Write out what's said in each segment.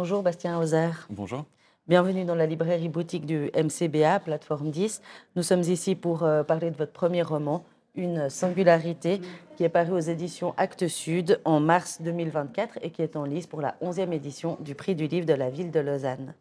Bonjour Bastien Hauser. Bonjour. Bienvenue dans la librairie boutique du MCBA, plateforme 10. Nous sommes ici pour euh, parler de votre premier roman, Une singularité, qui est paru aux éditions Actes Sud en mars 2024 et qui est en lice pour la 11e édition du prix du livre de la ville de Lausanne.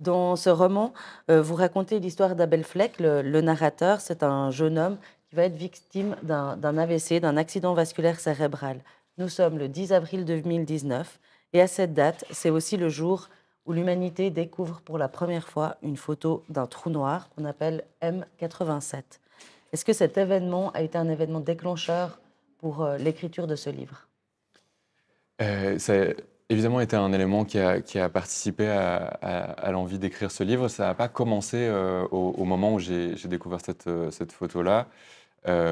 Dans ce roman, euh, vous racontez l'histoire d'Abel Fleck, le, le narrateur. C'est un jeune homme qui va être victime d'un AVC, d'un accident vasculaire cérébral. Nous sommes le 10 avril 2019 et à cette date, c'est aussi le jour où l'humanité découvre pour la première fois une photo d'un trou noir qu'on appelle M87. Est-ce que cet événement a été un événement déclencheur pour euh, l'écriture de ce livre? Euh, Ça a évidemment été un élément qui a, participé à, l'envie d'écrire ce livre. Ça n'a pas commencé euh, au, moment où j'ai découvert cette, photo-là,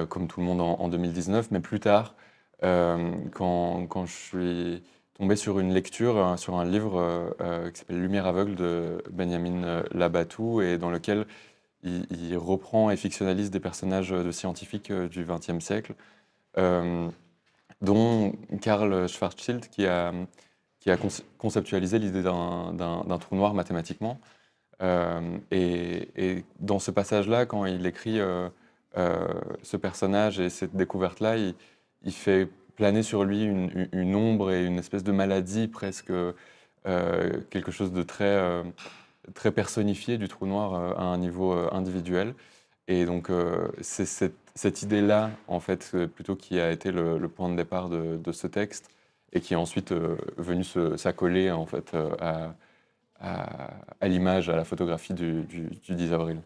comme tout le monde en, en, 2019, mais plus tard, quand je suis tombé sur une lecture, euh, sur un livre euh, euh, qui s'appelle Lumière aveugle de Benjamin Labatou et dans lequel il, reprend et fictionnalise des personnages de scientifiques du XXe siècle, dont Karl Schwarzschild qui a, qui a conceptualisé l'idée d'un trou noir mathématiquement. Et, dans ce passage-là, quand il écrit ce personnage et cette découverte-là, il, il, fait planer sur lui une, ombre et une espèce de maladie presque, euh, quelque chose de très, euh, très personnifié du trou noir euh, à un niveau individuel. Et donc, c'est cette, idée-là, en fait, plutôt qui a été le, point de départ de, ce texte et qui est ensuite venu s'accoler, en fait, à, à, l'image, à la photographie du, 10 avril.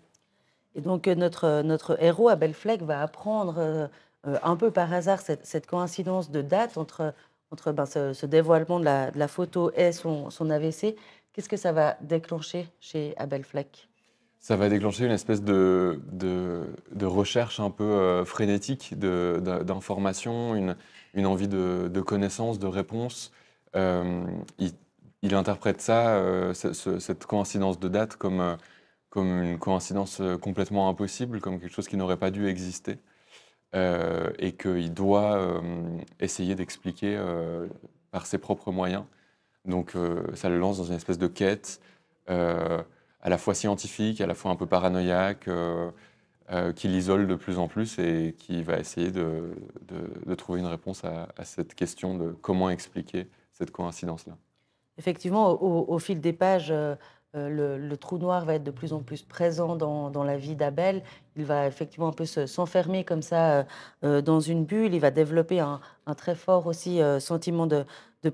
Et donc, notre, notre héros, Abel Fleck, va apprendre euh, un peu par hasard cette, coïncidence de date entre, entre ben, ce, dévoilement de la, photo et son, AVC. Qu'est-ce que ça va déclencher chez Abel Fleck? Ça va déclencher une espèce de, de, recherche un peu euh, frénétique d'informations, une, une, envie de, connaissance, de réponse. Euh, il, interprète ça, cette coïncidence de date, comme, comme une coïncidence complètement impossible, comme quelque chose qui n'aurait pas dû exister. Euh, et qu'il doit euh, essayer d'expliquer euh, par ses propres moyens. Donc ça le lance dans une espèce de quête à la fois scientifique, à la fois un peu paranoïaque, qui l'isole de plus en plus et qui va essayer de, trouver une réponse à, cette question de comment expliquer cette coïncidence-là. Effectivement, au, fil des pages, le, trou noir va être de plus en plus présent dans, la vie d'Abel. Il va effectivement un peu s'enfermer comme ça euh, euh, dans une bulle. Il va développer un, très fort aussi sentiment de,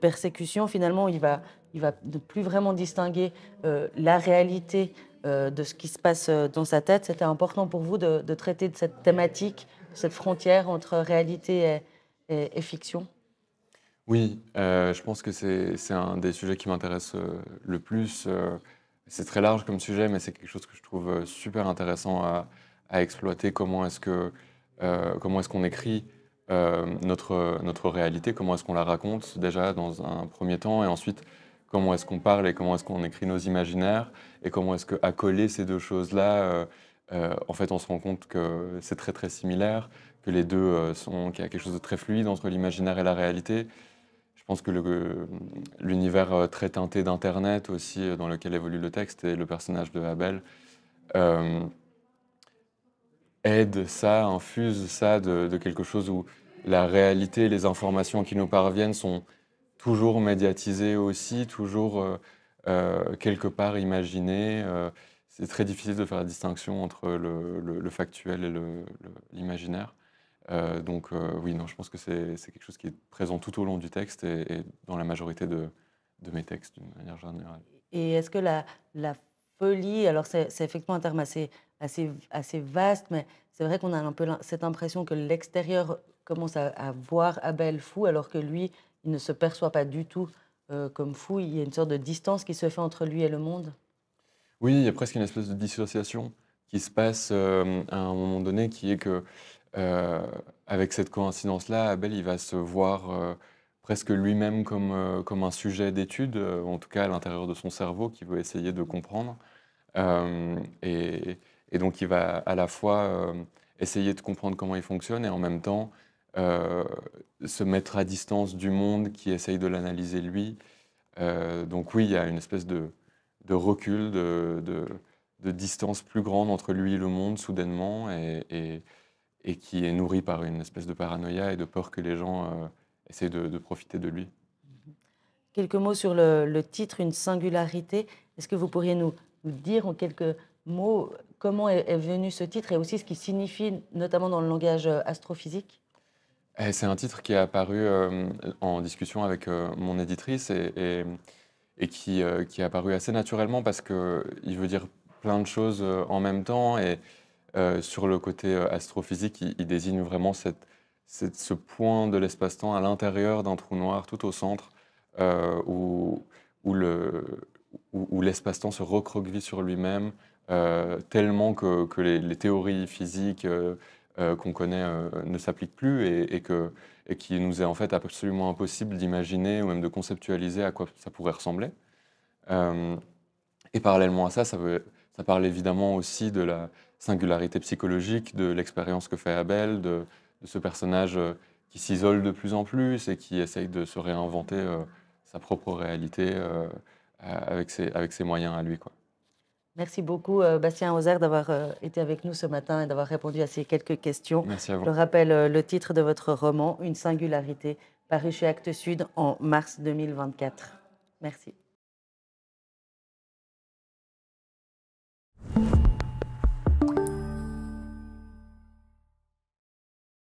persécution. Finalement, il va, il va ne plus vraiment distinguer la réalité de ce qui se passe dans sa tête. C'était important pour vous de, traiter de cette thématique, cette frontière entre réalité et, fiction? Oui, je pense que c'est un des sujets qui m'intéresse le plus. C'est très large comme sujet, mais c'est quelque chose que je trouve euh, super intéressant à, exploiter. Comment est-ce euh, comment est-ce qu'on écrit euh, notre, notre réalité, comment est-ce qu'on la raconte déjà dans un premier temps, et ensuite comment est-ce qu'on parle et comment est-ce qu'on écrit nos imaginaires, et comment est-ce qu'à coller ces deux choses-là, en fait on se rend compte que c'est très très similaire, que les deux sont, qu'il y a quelque chose de très fluide entre l'imaginaire et la réalité. Je pense que l'univers euh, très teinté d'Internet aussi, euh, dans lequel évolue le texte, et le personnage de Abel, euh, aide ça, infuse ça de, quelque chose où la réalité, les informations qui nous parviennent sont toujours médiatisées aussi, toujours quelque part imaginées. c'est très difficile de faire la distinction entre le factuel et l'imaginaire. Euh, donc euh, oui, non, je pense que c'est quelque chose qui est présent tout au long du texte et, dans la majorité de, mes textes d'une manière générale. Et est-ce que la, alors c'est effectivement un terme assez, assez, assez vaste, mais c'est vrai qu'on a un peu cette impression que l'extérieur commence à, voir Abel fou alors que lui, il ne se perçoit pas du tout euh, comme fou. Il y a une sorte de distance qui se fait entre lui et le monde. Oui, il y a presque une espèce de dissociation qui se passe à un moment donné, qui est que euh, avec cette coïncidence-là, Abel, il va se voir euh, presque lui-même comme, euh, comme un sujet d'étude, en tout cas à l'intérieur de son cerveau, qu'il veut essayer de comprendre. Et, et, donc il va à la fois essayer de comprendre comment il fonctionne et en même temps se mettre à distance du monde qui essaye de l'analyser lui, donc oui, il y a une espèce de, recul, de, de, distance plus grande entre lui et le monde soudainement, et, et, qui est nourri par une espèce de paranoïa et de peur que les gens essaient de, profiter de lui. Quelques mots sur le, titre, une singularité. Est-ce que vous pourriez nous, dire en quelques mots comment est, venu ce titre et aussi ce qu'il signifie, notamment dans le langage euh, astrophysique? Eh, C'est un titre qui est apparu euh, en discussion avec euh, mon éditrice et, et, qui, qui, est apparu assez naturellement parce qu'il veut dire plein de choses en même temps et sur le côté astrophysique, il, désigne vraiment cette, ce point de l'espace-temps à l'intérieur d'un trou noir, tout au centre, où, où l'espace-temps se recroqueville sur lui-même, euh, tellement que, les, théories physiques euh, euh, qu'on connaît ne s'appliquent plus et, que, et qu'il nous est en fait absolument impossible d'imaginer ou même de conceptualiser à quoi ça pourrait ressembler. et parallèlement à ça, ça, parle évidemment aussi de la singularité psychologique, de l'expérience que fait Abel, ce personnage qui s'isole de plus en plus et qui essaye de se réinventer sa propre réalité avec, ses, avec ses moyens à lui. Quoi. Merci beaucoup, euh, Bastien Hauser, d'avoir euh, été avec nous ce matin et d'avoir répondu à ces quelques questions. Merci à vous. Je rappelle euh, le titre de votre roman, Une singularité, paru chez Actes Sud en mars 2024. Merci.